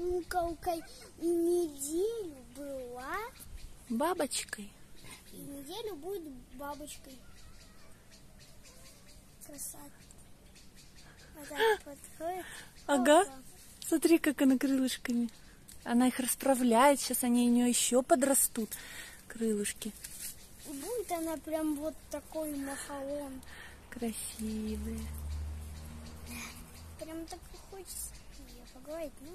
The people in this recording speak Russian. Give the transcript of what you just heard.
куколкой и неделю была, Бабочкой. и неделю будет бабочкой. Красота. Вот а! подходит. Ага. Опа. Смотри, как она крылышками. Она их расправляет. Сейчас они у нее еще подрастут. Крылышки. И будет она прям вот такой махалон. Красивые. Прям так и хочется ее поговорить, ну.